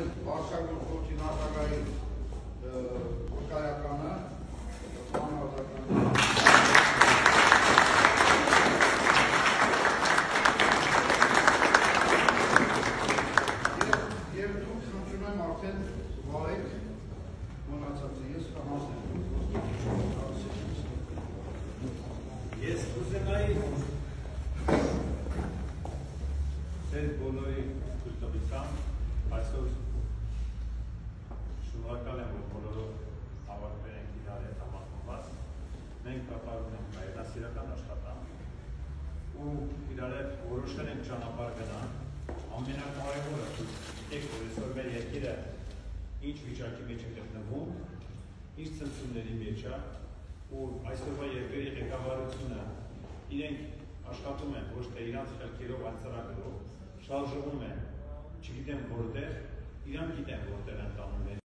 Վարշագործի նախագահի վկայականը Եվ դուք խնդրում եմ արդեն վարեք մնացածը, ես կհանձնեմ։ Ես կուզենայի ձեր բոլորի Մենք կատարում ենք հայրենասիրական աշխատանք ու իրար հետ որոշել ենք ճանապարհ գնալ։ Ամենակարևորը գիտեք, որ այսօր մեր երկիրը ինչ վիճակի մեջ է գտնվում, ինչ ցնցումների մեջ է, ու այսօրվա երկրի ղեկավարությունը իրենք աշխատում են ոչ թե իրանց խելքերով անցարակելով, շարժվում են, չգիտեմ որտեղ, իրանք գիտեն որտեղ են տանում